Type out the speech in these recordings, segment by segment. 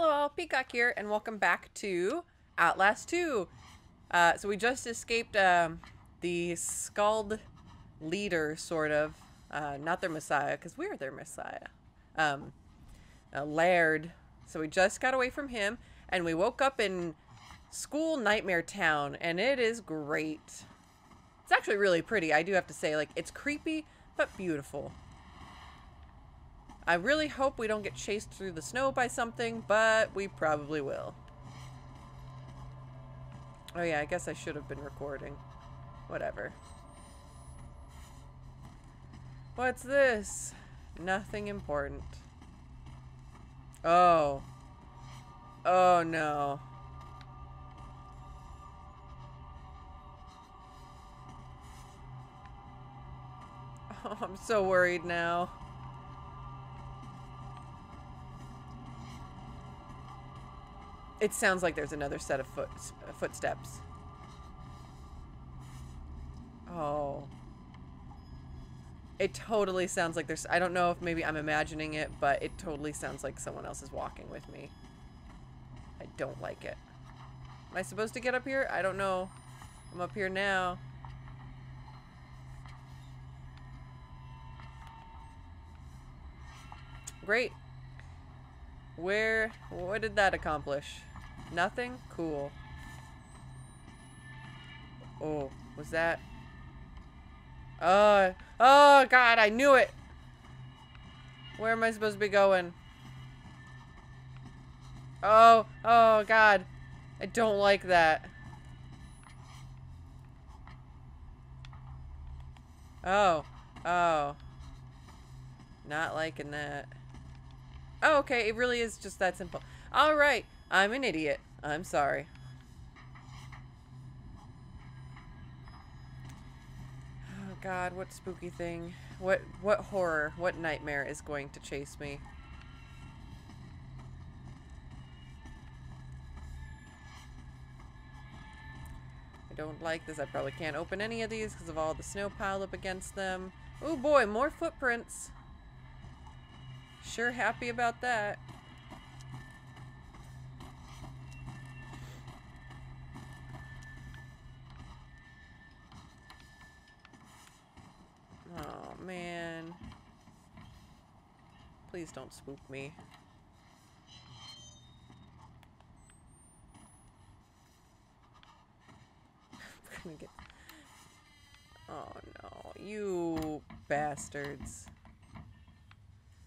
Hello all, Peacock here, and welcome back to Outlast 2. Uh, so we just escaped um, the Scalled leader, sort of. Uh, not their messiah, because we're their messiah. Um, Laird. So we just got away from him, and we woke up in School Nightmare Town, and it is great. It's actually really pretty, I do have to say. Like, it's creepy, but beautiful. I really hope we don't get chased through the snow by something, but we probably will. Oh yeah, I guess I should have been recording. Whatever. What's this? Nothing important. Oh. Oh no. Oh, I'm so worried now. It sounds like there's another set of foot uh, footsteps. Oh. It totally sounds like there's... I don't know if maybe I'm imagining it, but it totally sounds like someone else is walking with me. I don't like it. Am I supposed to get up here? I don't know. I'm up here now. Great. Where... What did that accomplish? Nothing? Cool. Oh, was that... Oh, oh god, I knew it! Where am I supposed to be going? Oh, oh god. I don't like that. Oh, oh. Not liking that. Oh, okay, it really is just that simple. Alright, I'm an idiot. I'm sorry. Oh god, what spooky thing? What what horror, what nightmare is going to chase me? I don't like this. I probably can't open any of these because of all the snow piled up against them. Oh boy, more footprints. Sure happy about that. Oh, man. Please don't spook me. I'm gonna get... Oh, no. You bastards.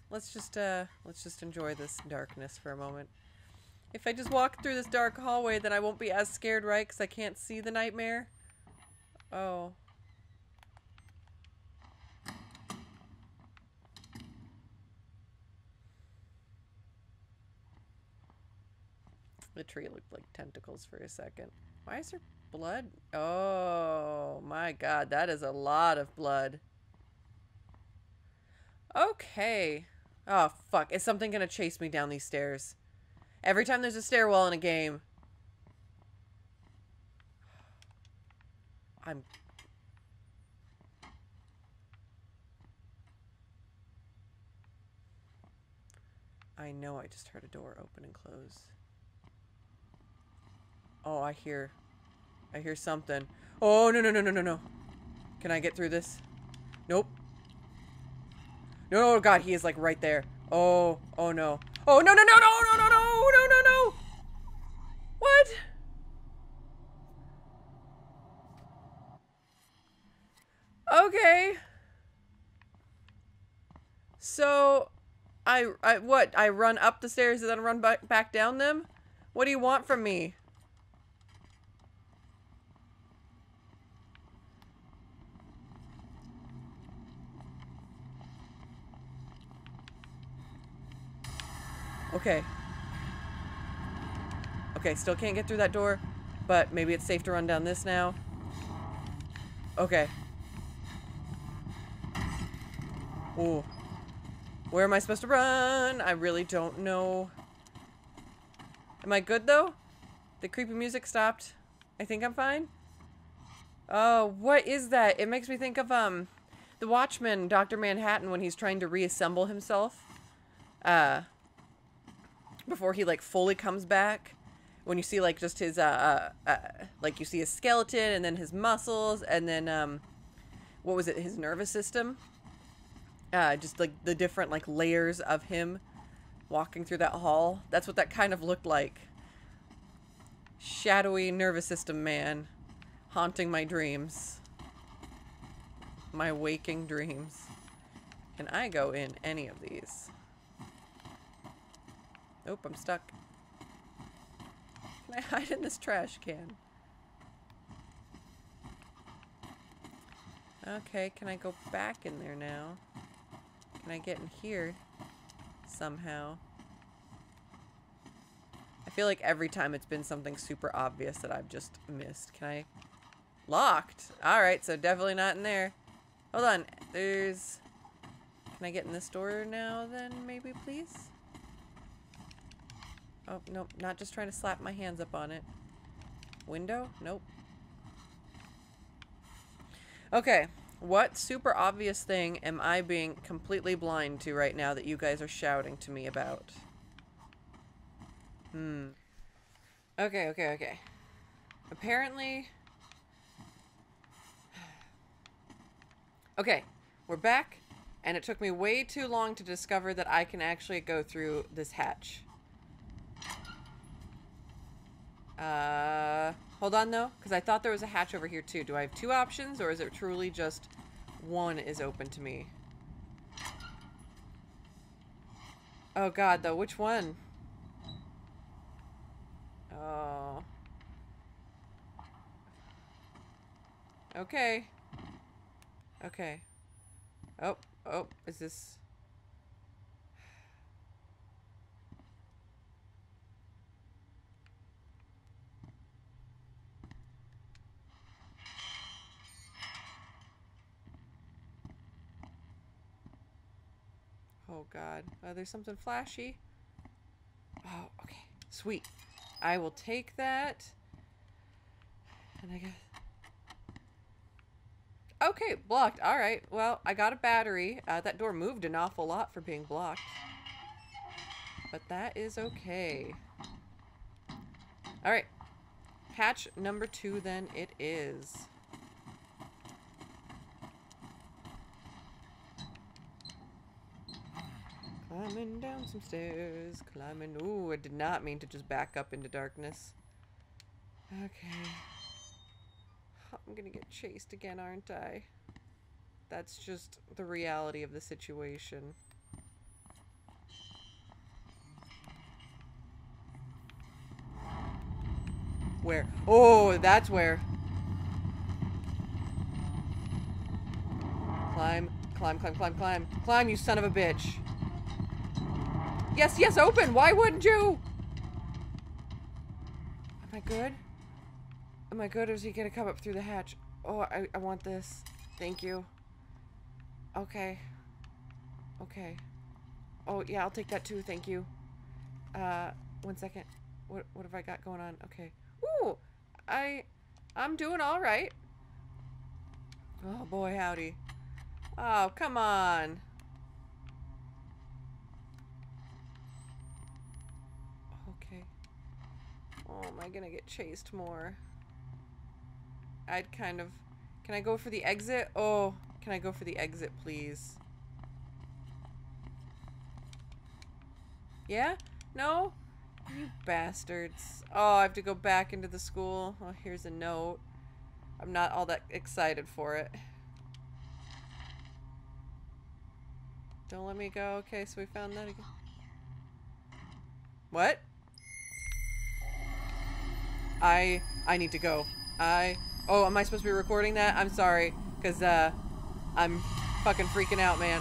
Let's just, uh, let's just enjoy this darkness for a moment. If I just walk through this dark hallway, then I won't be as scared, right? Because I can't see the nightmare. Oh. The tree looked like tentacles for a second. Why is there blood? Oh my god, that is a lot of blood. Okay. Oh, fuck. Is something gonna chase me down these stairs? Every time there's a stairwell in a game. I'm... I know I just heard a door open and close. Oh, I hear... I hear something. Oh, no, no, no, no, no, no. Can I get through this? Nope. No, oh god, he is like right there. Oh, oh no. Oh, no, no, no, no, no, no, no, no, no, no. What? Okay. So, I, I, what? I run up the stairs and then run back, back down them? What do you want from me? Okay. Okay, still can't get through that door, but maybe it's safe to run down this now. Okay. Ooh. Where am I supposed to run? I really don't know. Am I good, though? The creepy music stopped. I think I'm fine. Oh, what is that? It makes me think of, um, the Watchman, Dr. Manhattan, when he's trying to reassemble himself. Uh, before he like fully comes back. When you see like just his uh, uh, uh like you see his skeleton and then his muscles and then um what was it his nervous system uh just like the different like layers of him walking through that hall. That's what that kind of looked like. Shadowy nervous system man haunting my dreams. My waking dreams. Can I go in any of these? Nope, I'm stuck. Can I hide in this trash can? Okay, can I go back in there now? Can I get in here somehow? I feel like every time it's been something super obvious that I've just missed. Can I? Locked. Alright, so definitely not in there. Hold on. There's... Can I get in this door now then, maybe, please? Oh, nope. Not just trying to slap my hands up on it. Window? Nope. Okay. What super obvious thing am I being completely blind to right now that you guys are shouting to me about? Hmm. Okay, okay, okay. Apparently... Okay, we're back. And it took me way too long to discover that I can actually go through this hatch. Uh, hold on though, because I thought there was a hatch over here too. Do I have two options, or is it truly just one is open to me? Oh god, though, which one? Oh. Okay. Okay. Oh, oh, is this... Oh god. Oh, there's something flashy. Oh, okay. Sweet. I will take that. And I guess... Okay, blocked. All right. Well, I got a battery. Uh, that door moved an awful lot for being blocked. But that is okay. All right. Hatch number two, then, it is. Climbing down some stairs. Climbing. Ooh, I did not mean to just back up into darkness. Okay. I'm gonna get chased again, aren't I? That's just the reality of the situation. Where? Oh, that's where. Climb, climb, climb, climb, climb. Climb, you son of a bitch. Yes, yes, open! Why wouldn't you? Am I good? Am I good or is he gonna come up through the hatch? Oh, I, I want this. Thank you. Okay. Okay. Oh, yeah, I'll take that too. Thank you. Uh, one second. What, what have I got going on? Okay. Ooh! I... I'm doing alright. Oh, boy, howdy. Oh, come on. Okay. Oh, am I gonna get chased more? I'd kind of... Can I go for the exit? Oh, can I go for the exit, please? Yeah? No? You bastards. Oh, I have to go back into the school. Oh, here's a note. I'm not all that excited for it. Don't let me go. Okay, so we found that again. What? I I need to go. I Oh, am I supposed to be recording that? I'm sorry, because uh, I'm fucking freaking out, man.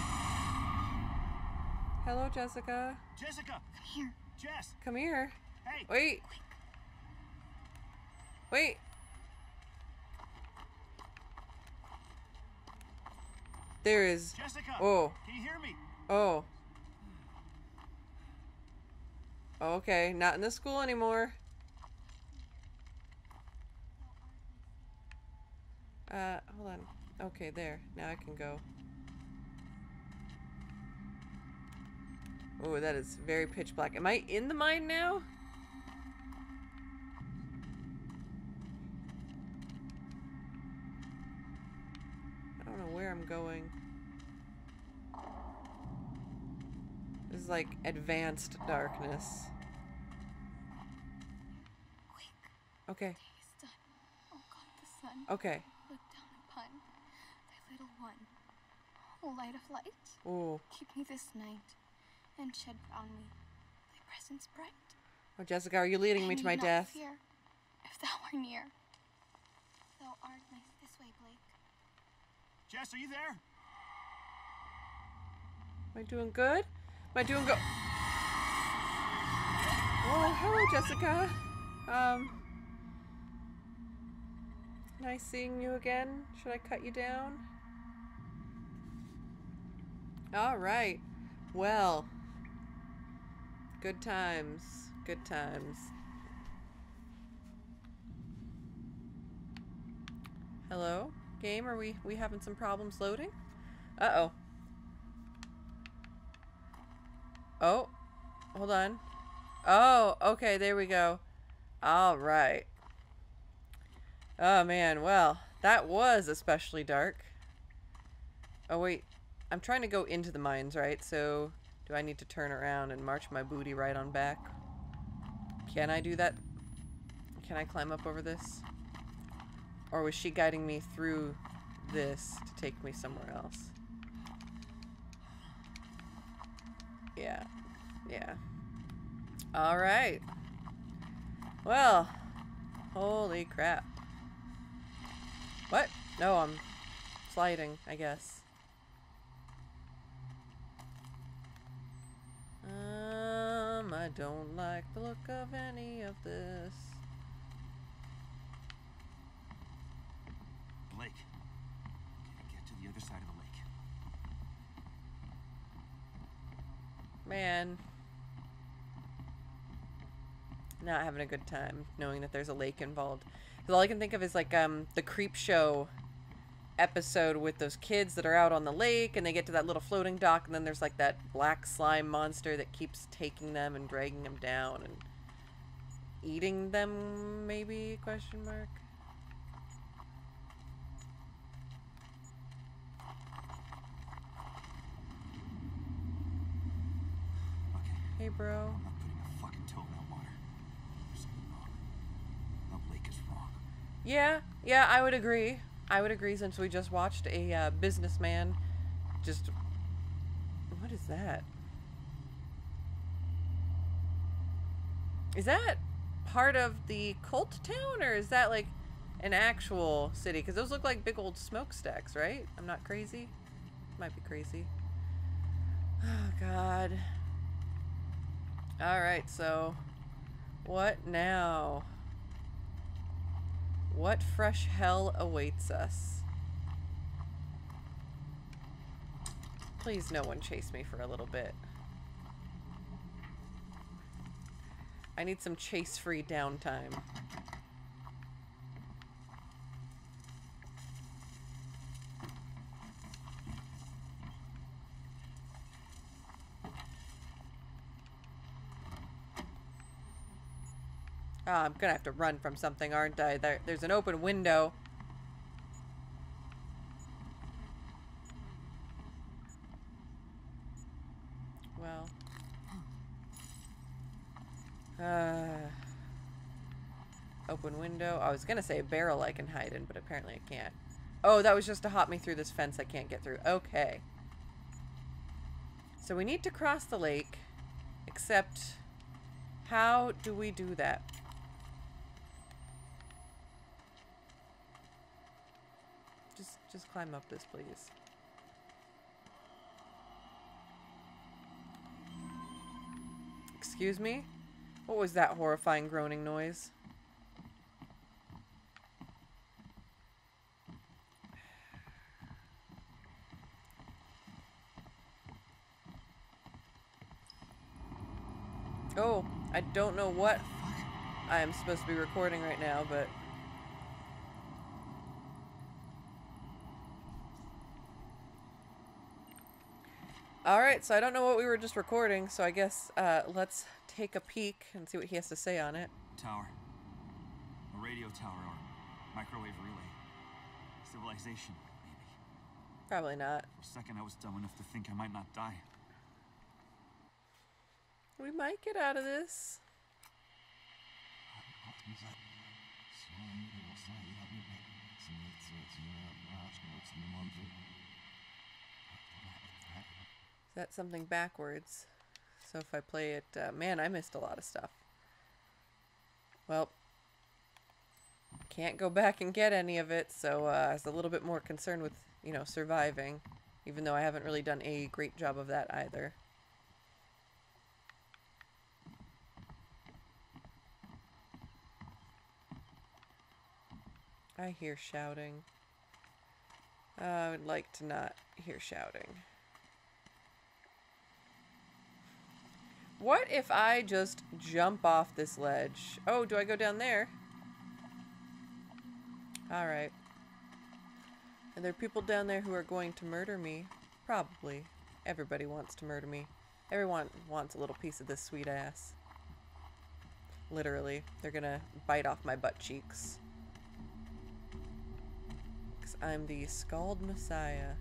Hello, Jessica. Jessica! Come here. Jess! Come here. Hey! Wait. Wait. There is... Jessica! Oh. Can you hear me? Oh. Okay, not in the school anymore. Uh, hold on. Okay, there. Now I can go. Oh, that is very pitch black. Am I in the mine now? I don't know where I'm going. This is like advanced darkness. Okay, day is done. Oh God, the sun. okay. Look down upon thy little one. O light of light, Oh, keep me this night, and shed on me thy presence bright. oh, Jessica, are you leading I me to my not death? Fear, if thou are near. Thou art my this way, Blake. Jess, are you there? Am I doing good? Am I doing good? Oh, hello, Jessica. Um, nice seeing you again. Should I cut you down? All right. Well, good times. Good times. Hello, game. Are we we having some problems loading? Uh oh. Oh, hold on. Oh, okay, there we go. All right. Oh man, well, that was especially dark. Oh wait, I'm trying to go into the mines, right? So, do I need to turn around and march my booty right on back? Can I do that? Can I climb up over this? Or was she guiding me through this to take me somewhere else? Yeah. Yeah. All right. Well, holy crap. What? No, I'm sliding, I guess. Um, I don't like the look of any of this. Blake, get to the other side of the lake? Man. Not having a good time knowing that there's a lake involved. 'Cause all I can think of is like um the Creepshow episode with those kids that are out on the lake and they get to that little floating dock and then there's like that black slime monster that keeps taking them and dragging them down and eating them maybe question mark Okay, hey bro I'm not putting a fucking toe in that water. There's something wrong. That lake is wrong. Yeah, yeah, I would agree. I would agree since we just watched a uh, businessman just. What is that? Is that part of the cult town or is that like an actual city? Because those look like big old smokestacks, right? I'm not crazy. Might be crazy. Oh, God. Alright, so. What now? What fresh hell awaits us? Please, no one chase me for a little bit. I need some chase free downtime. Ah, I'm gonna have to run from something, aren't I? There, there's an open window. Well. Uh, open window. I was gonna say a barrel I can hide in, but apparently I can't. Oh, that was just to hop me through this fence I can't get through. Okay. So we need to cross the lake, except how do we do that? Just climb up this, please. Excuse me? What was that horrifying groaning noise? Oh, I don't know what I am supposed to be recording right now, but Alright, so I don't know what we were just recording, so I guess uh, let's take a peek and see what he has to say on it. Tower. A radio tower or microwave relay. Civilization, maybe. Probably not. For a second, I was dumb enough to think I might not die. We might get out of this. Is something backwards? So if I play it, uh, man, I missed a lot of stuff. Well, can't go back and get any of it, so uh, I was a little bit more concerned with, you know, surviving, even though I haven't really done a great job of that either. I hear shouting. I would like to not hear shouting. What if I just jump off this ledge? Oh, do I go down there? Alright. Are there are people down there who are going to murder me? Probably. Everybody wants to murder me. Everyone wants a little piece of this sweet ass. Literally. They're gonna bite off my butt cheeks. Because I'm the Scalled Messiah.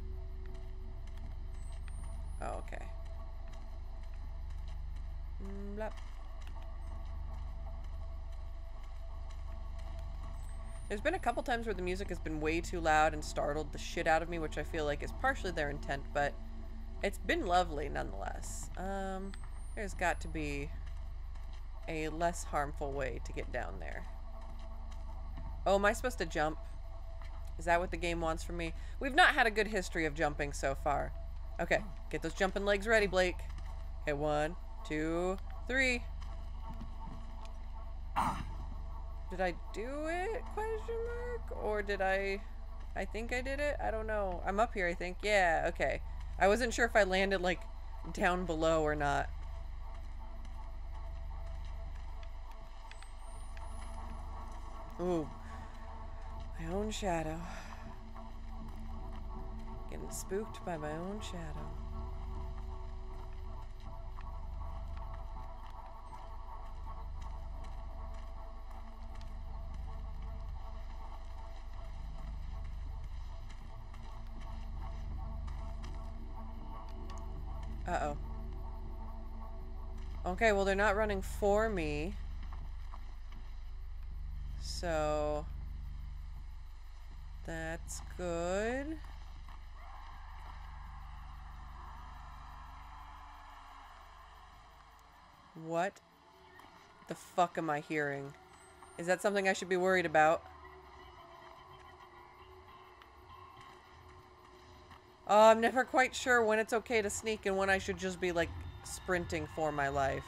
Oh, okay. Mm, Blop. There's been a couple times where the music has been way too loud and startled the shit out of me, which I feel like is partially their intent, but it's been lovely nonetheless. Um, there's got to be a less harmful way to get down there. Oh, am I supposed to jump? Is that what the game wants from me? We've not had a good history of jumping so far. Okay, get those jumping legs ready, Blake. Okay, one, two, three. Did I do it? Question mark? Or did I... I think I did it? I don't know. I'm up here, I think. Yeah, okay. I wasn't sure if I landed, like, down below or not. Ooh. My own shadow. Getting spooked by my own shadow. Okay, well, they're not running for me. So... That's good. What the fuck am I hearing? Is that something I should be worried about? Oh, I'm never quite sure when it's okay to sneak and when I should just be, like, sprinting for my life.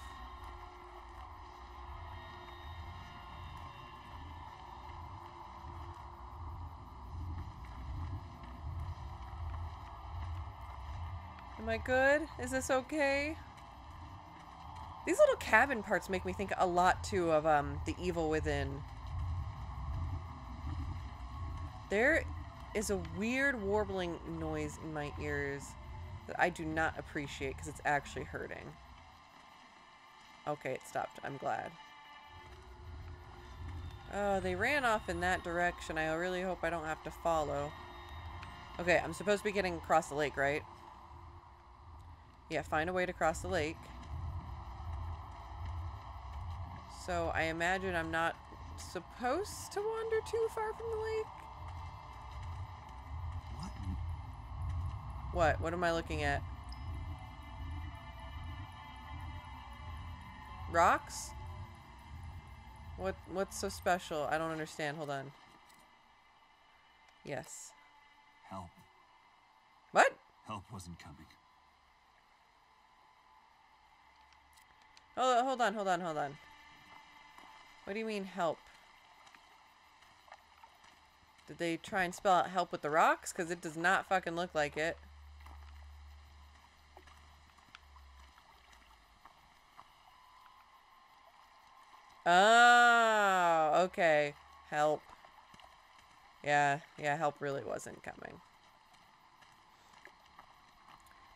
Am I good? Is this okay? These little cabin parts make me think a lot, too, of, um, The Evil Within. There is a weird warbling noise in my ears that I do not appreciate because it's actually hurting. Okay, it stopped. I'm glad. Oh, they ran off in that direction. I really hope I don't have to follow. Okay, I'm supposed to be getting across the lake, right? Yeah, find a way to cross the lake. So I imagine I'm not supposed to wander too far from the lake. What? What? What am I looking at? Rocks? What what's so special? I don't understand. Hold on. Yes. Help. What? Help wasn't coming. Hold, hold on, hold on, hold on. What do you mean help? Did they try and spell out help with the rocks? Because it does not fucking look like it. Oh, okay. Help. Yeah, yeah, help really wasn't coming.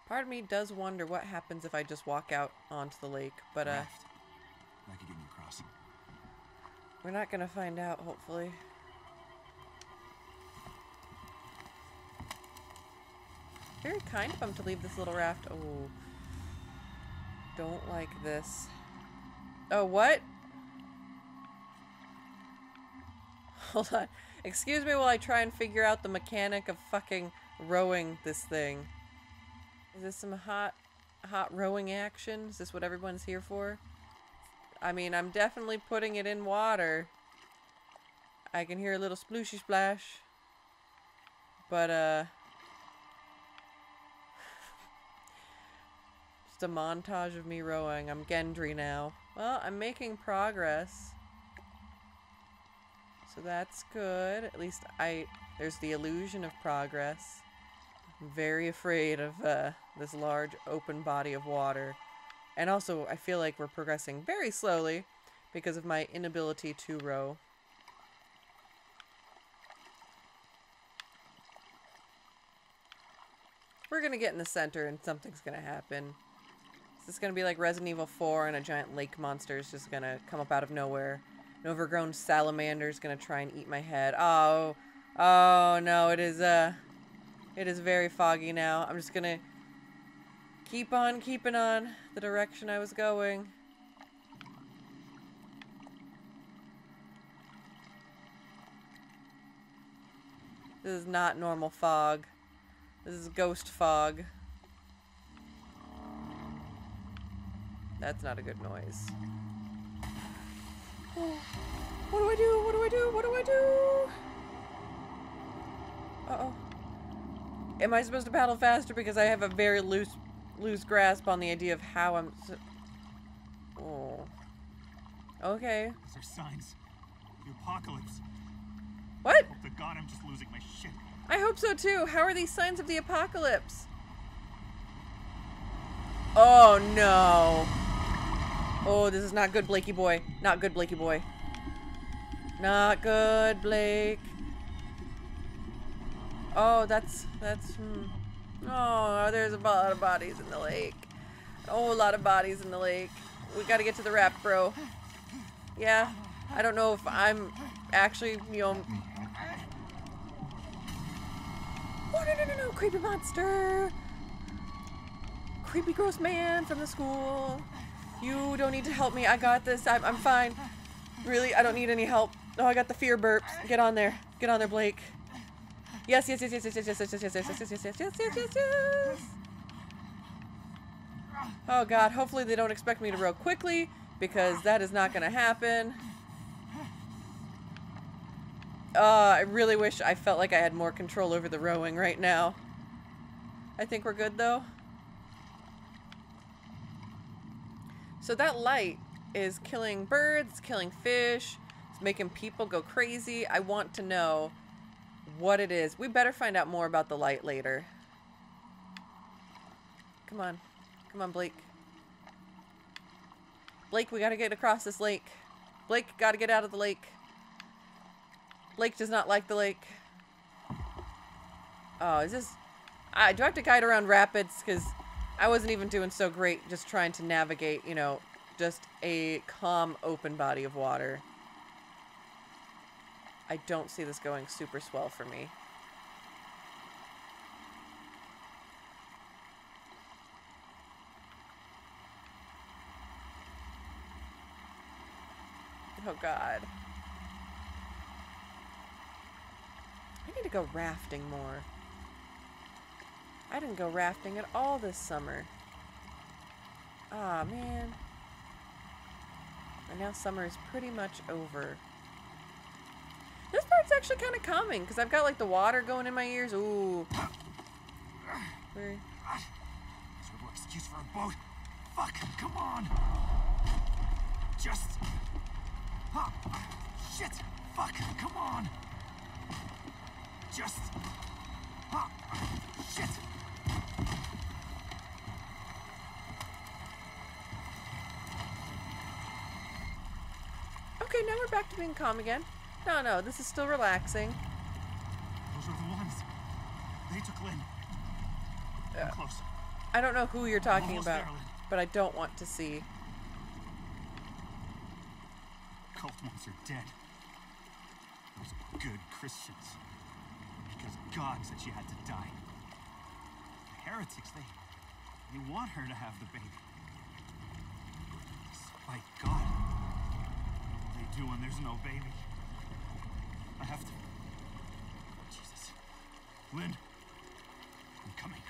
Part of me does wonder what happens if I just walk out onto the lake, but uh. That could get me across. we're not gonna find out, hopefully. Very kind of him to leave this little raft. Oh. Don't like this. Oh, what? Hold on. Excuse me while I try and figure out the mechanic of fucking rowing this thing. Is this some hot, hot rowing action? Is this what everyone's here for? I mean, I'm definitely putting it in water. I can hear a little splooshy splash. But, uh... Just a montage of me rowing. I'm Gendry now. Well, I'm making progress. So that's good. At least I... There's the illusion of progress. I'm very afraid of uh, this large open body of water. And also, I feel like we're progressing very slowly because of my inability to row. We're gonna get in the center and something's gonna happen. This is this gonna be like Resident Evil 4 and a giant lake monster is just gonna come up out of nowhere? An overgrown salamander is gonna try and eat my head. Oh, oh no, it is, uh, it is very foggy now. I'm just gonna keep on keeping on the direction I was going. This is not normal fog. This is ghost fog. That's not a good noise. What do I do? What do I do? What do I do? Uh-oh. Am I supposed to paddle faster because I have a very loose loose grasp on the idea of how I'm Oh. Okay. These are signs. The apocalypse. What? Hope to God I'm just losing my shit. I hope so too. How are these signs of the apocalypse? Oh no. Oh, this is not good, Blakey boy. Not good, Blakey boy. Not good, Blake. Oh, that's that's. Hmm. Oh, there's a lot of bodies in the lake. Oh, a lot of bodies in the lake. We gotta get to the raft, bro. Yeah, I don't know if I'm actually, you know. Oh no no no no! Creepy monster! Creepy gross man from the school. You don't need to help me. I got this. I'm I'm fine. Really, I don't need any help. Oh, I got the fear burps. Get on there. Get on there, Blake. Yes, yes, yes, yes, yes, yes, yes, yes, yes, yes, yes, yes, yes, yes, yes, yes, yes. Oh god, hopefully they don't expect me to row quickly, because that is not gonna happen. Uh, I really wish I felt like I had more control over the rowing right now. I think we're good though. So that light is killing birds, killing fish, it's making people go crazy. I want to know what it is. We better find out more about the light later. Come on. Come on, Blake. Blake, we gotta get across this lake. Blake, gotta get out of the lake. Blake does not like the lake. Oh, is this... I do I have to guide around rapids? Because I wasn't even doing so great just trying to navigate, you know, just a calm, open body of water. I don't see this going super swell for me. Oh god. I need to go rafting more. I didn't go rafting at all this summer. Ah, man. And now summer is pretty much over. This part's actually kind of calming because I've got like the water going in my ears. Ooh. Where? Excuse for a boat. Fuck, come on. Just. Shit. Fuck, come on. Just. Shit. Okay, now we're back to being calm again. No, no, this is still relaxing. Those are the ones. They took Lynn. Yeah. Close. I don't know who you're talking Almost about, there, but I don't want to see. Cult ones are dead. Those good Christians. Because God said she had to die. Heretics, they. they want her to have the baby. Despite God. What they do when there's no baby. I have to. Jesus. Lynn. I'm coming.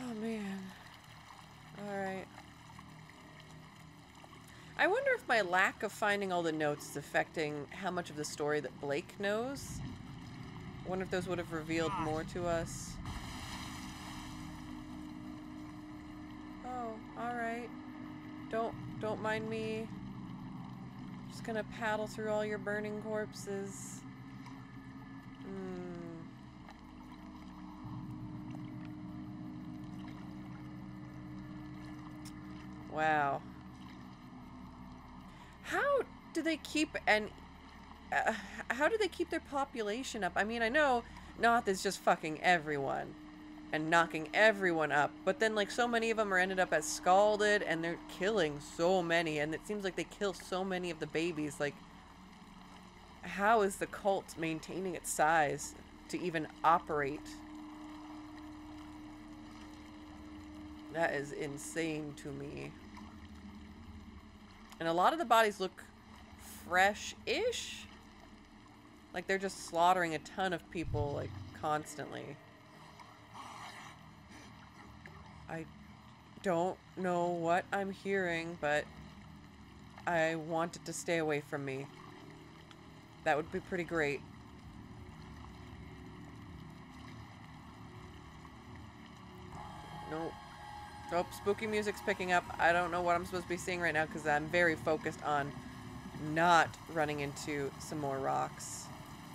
Oh man. Alright. I wonder if my lack of finding all the notes is affecting how much of the story that Blake knows. Wonder if those would have revealed more to us. Oh, alright. Don't don't mind me. Just gonna paddle through all your burning corpses. Hmm. Wow. How do they keep and uh, how do they keep their population up? I mean, I know Knoth is just fucking everyone and knocking everyone up, but then like so many of them are ended up as scalded and they're killing so many and it seems like they kill so many of the babies like how is the cult maintaining its size to even operate? That is insane to me. And a lot of the bodies look fresh-ish. Like they're just slaughtering a ton of people, like, constantly. I don't know what I'm hearing, but I want it to stay away from me. That would be pretty great. Nope. Nope, spooky music's picking up. I don't know what I'm supposed to be seeing right now because I'm very focused on not running into some more rocks.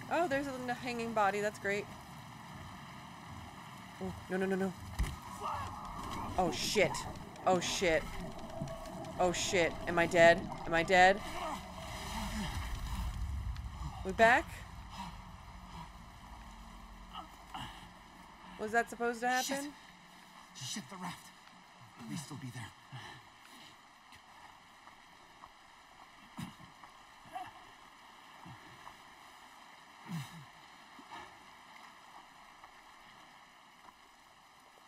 Oh, there's a hanging body. That's great. Oh, no, no, no, no. Oh, shit. Oh, shit. Oh, shit. Am I dead? Am I dead? We back? Was that supposed to happen? Shit, the raft. At least they'll be there.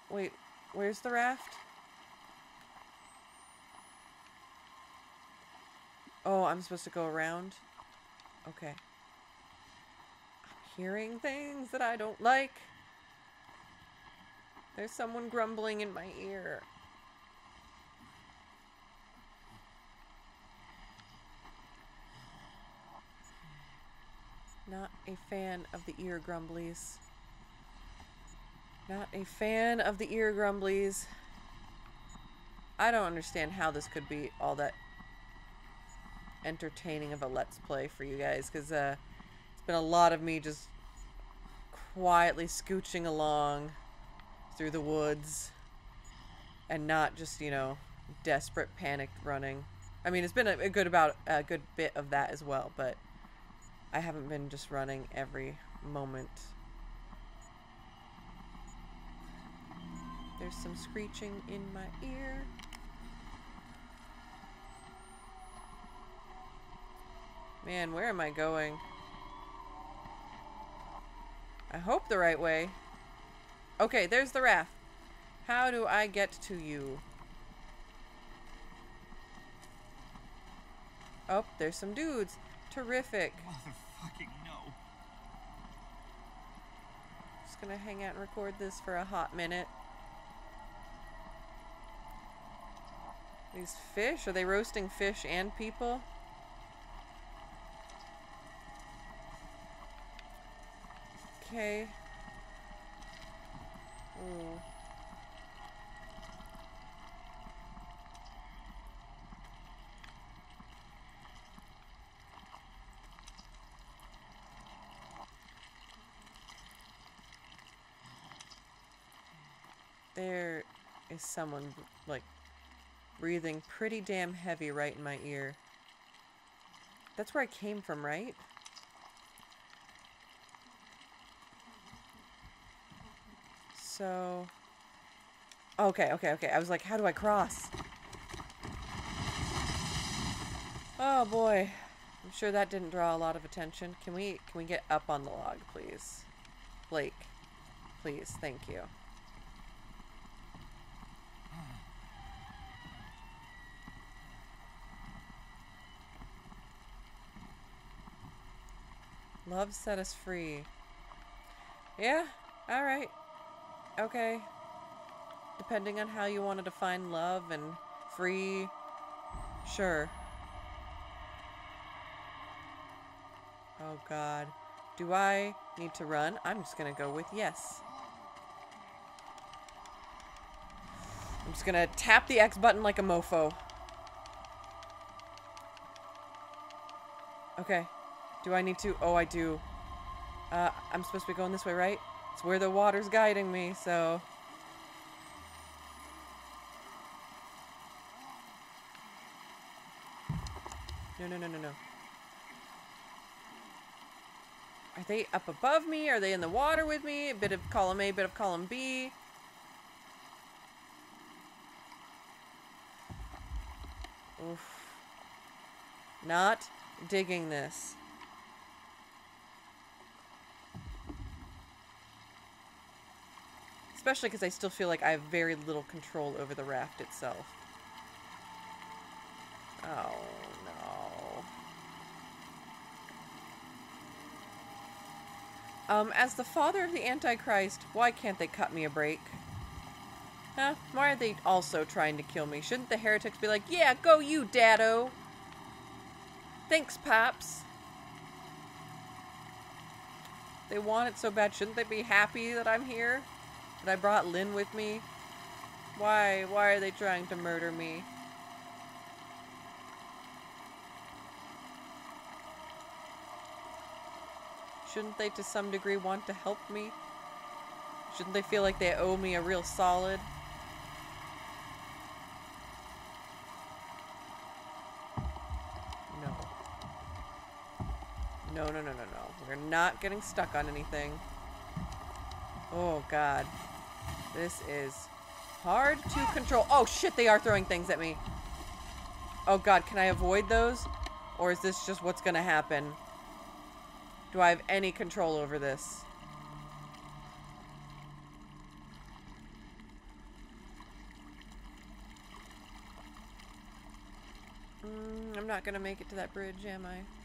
Wait, where's the raft? Oh, I'm supposed to go around? Okay. I'm hearing things that I don't like. There's someone grumbling in my ear. Not a fan of the ear grumblies. Not a fan of the ear grumblies. I don't understand how this could be all that entertaining of a let's play for you guys because uh, it's been a lot of me just quietly scooching along through the woods and not just you know desperate panicked running i mean it's been a, a good about a good bit of that as well but i haven't been just running every moment there's some screeching in my ear Man, where am I going? I hope the right way. Okay, there's the raft. How do I get to you? Oh, there's some dudes. Terrific. Motherfucking no. Just gonna hang out and record this for a hot minute. These fish, are they roasting fish and people? Okay. Ooh. There is someone, like, breathing pretty damn heavy right in my ear. That's where I came from, right? so... Okay, okay, okay. I was like, how do I cross? Oh boy. I'm sure that didn't draw a lot of attention. Can we can we get up on the log, please? Blake. Please, thank you. Love set us free. Yeah, alright. Okay. Depending on how you want to define love and free, sure. Oh god. Do I need to run? I'm just gonna go with yes. I'm just gonna tap the X button like a mofo. Okay. Do I need to? Oh, I do. Uh, I'm supposed to be going this way, right? It's where the water's guiding me, so... No, no, no, no, no. Are they up above me? Are they in the water with me? A bit of column A, bit of column B. Oof. Not digging this. Especially because I still feel like I have very little control over the raft itself. Oh, no. Um, as the father of the Antichrist, why can't they cut me a break? Huh? Why are they also trying to kill me? Shouldn't the heretics be like, yeah, go you, Daddo! Thanks, Pops. They want it so bad, shouldn't they be happy that I'm here? That I brought Lynn with me? Why? Why are they trying to murder me? Shouldn't they to some degree want to help me? Shouldn't they feel like they owe me a real solid? No. No, no, no, no, no. We're not getting stuck on anything. Oh, God. This is hard to control. Oh, shit, they are throwing things at me. Oh, God, can I avoid those? Or is this just what's going to happen? Do I have any control over this? Mm, I'm not going to make it to that bridge, am I?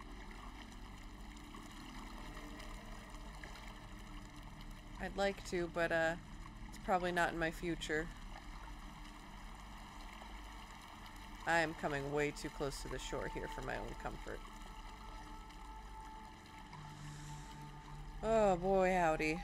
I'd like to, but uh, it's probably not in my future. I am coming way too close to the shore here for my own comfort. Oh boy, howdy.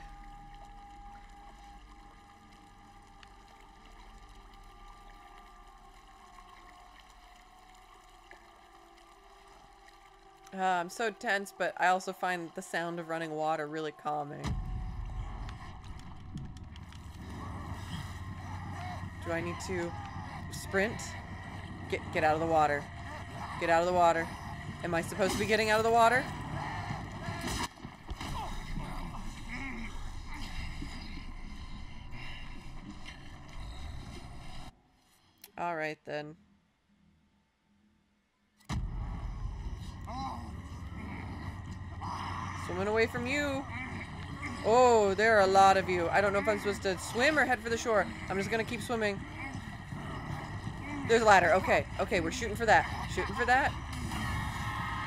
Uh, I'm so tense, but I also find the sound of running water really calming. Do I need to sprint? Get get out of the water. Get out of the water. Am I supposed to be getting out of the water? All right then. Swimming away from you. Oh, there are a lot of you. I don't know if I'm supposed to swim or head for the shore. I'm just gonna keep swimming. There's a ladder. Okay, okay, we're shooting for that. Shooting for that.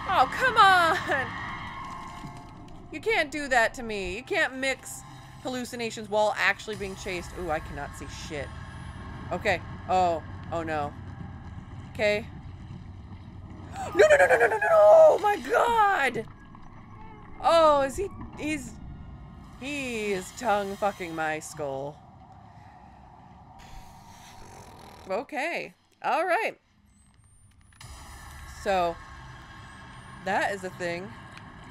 Oh, come on! You can't do that to me. You can't mix hallucinations while actually being chased. Ooh, I cannot see shit. Okay. Oh. Oh, no. Okay. No, no, no, no, no, no, no! Oh, my God! Oh, is he... He's... He is tongue fucking my skull. Okay. Alright. So, that is a thing.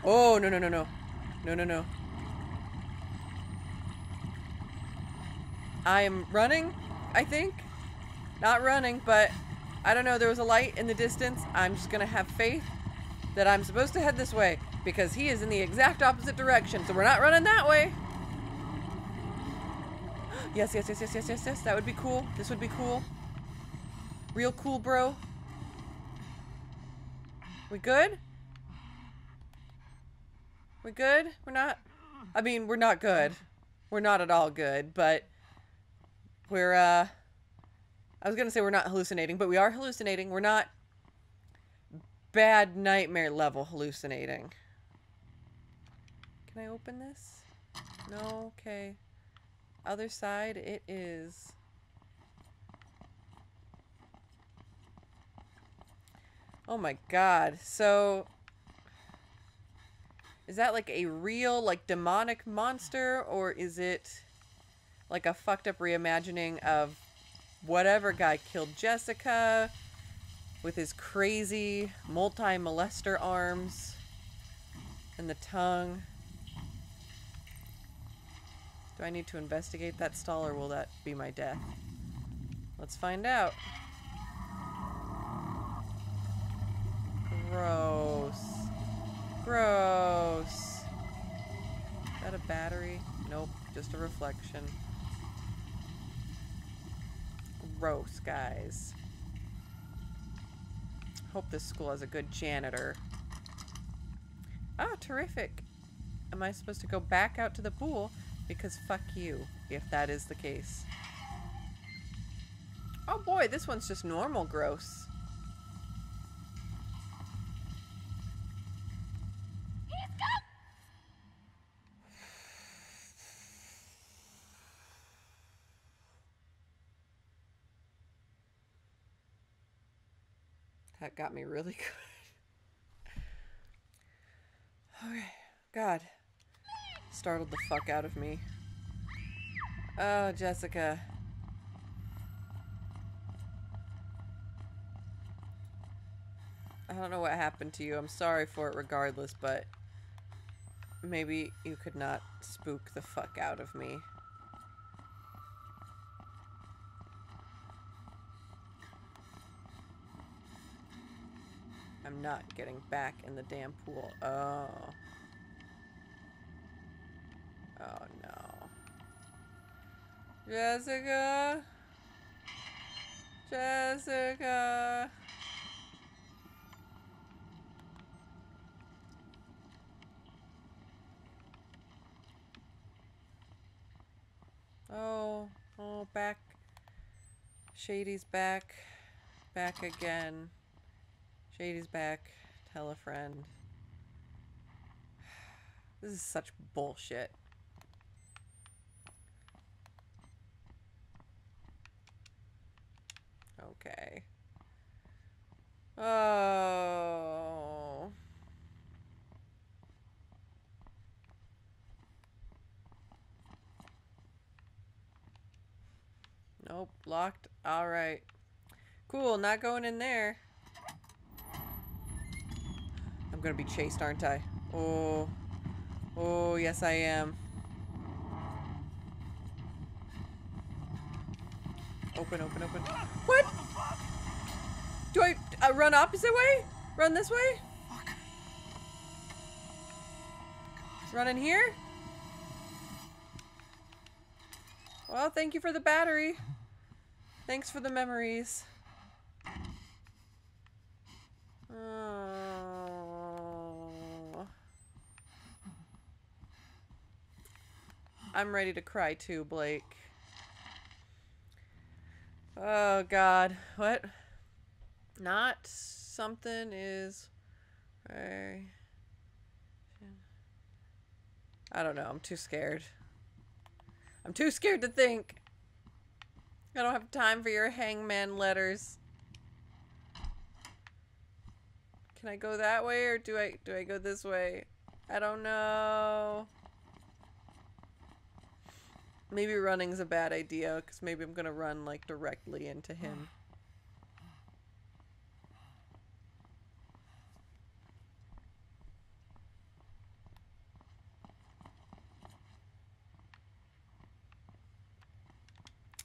Oh, no, no, no, no. No, no, no. I am running, I think. Not running, but I don't know. There was a light in the distance. I'm just going to have faith that I'm supposed to head this way because he is in the exact opposite direction. So we're not running that way. Yes, yes, yes, yes, yes, yes, yes. That would be cool. This would be cool. Real cool, bro. We good? We good? We're not. I mean, we're not good. We're not at all good, but we're, uh. I was gonna say we're not hallucinating, but we are hallucinating. We're not bad nightmare level hallucinating. Can I open this? No? Okay. Other side, it is. Oh my god. So. Is that like a real, like, demonic monster? Or is it like a fucked up reimagining of whatever guy killed Jessica with his crazy multi molester arms and the tongue? Do I need to investigate that stall or will that be my death? Let's find out. Gross. Gross. Is that a battery? Nope, just a reflection. Gross, guys. Hope this school has a good janitor. Ah, terrific. Am I supposed to go back out to the pool? Because fuck you, if that is the case. Oh boy, this one's just normal gross. That got me really good. Okay. God. Startled the fuck out of me. Oh, Jessica. I don't know what happened to you. I'm sorry for it regardless, but maybe you could not spook the fuck out of me. I'm not getting back in the damn pool. Oh no. Jessica? Jessica? Oh, oh, back. Shady's back. Back again. Shady's back. Tell a friend. This is such bullshit. Okay. Oh. Nope, locked. All right. Cool, not going in there. I'm gonna be chased, aren't I? Oh. Oh, yes I am. Open, open, open. What? Do I uh, run opposite way? Run this way? Run in here? Well, thank you for the battery. Thanks for the memories. Oh. I'm ready to cry too, Blake. Oh god. What? Not something is I don't know. I'm too scared. I'm too scared to think. I don't have time for your hangman letters. Can I go that way or do I do I go this way? I don't know. Maybe running's a bad idea because maybe I'm gonna run like directly into him.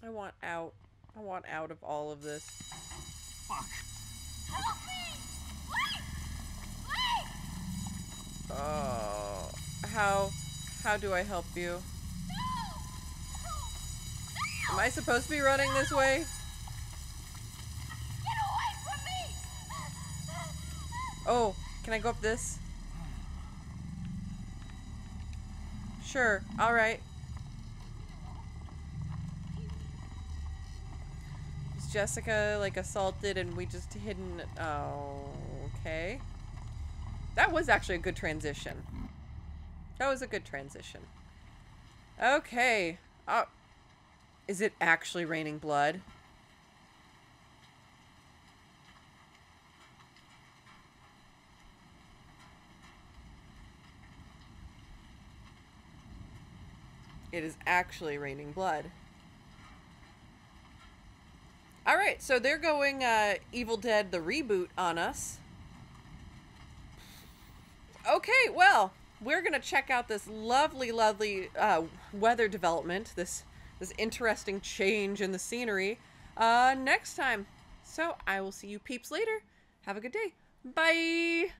I want out. I want out of all of this. Fuck. Help me! Wait! Wait! Oh, how how do I help you? Am I supposed to be running this way? Get away from me! Oh, can I go up this? Sure, alright. Was Jessica like assaulted and we just hidden? Oh, okay. That was actually a good transition. That was a good transition. Okay. Uh, is it actually raining blood? It is actually raining blood. Alright, so they're going uh, Evil Dead the reboot on us. Okay, well, we're gonna check out this lovely, lovely uh, weather development, this this interesting change in the scenery, uh, next time. So I will see you peeps later. Have a good day. Bye.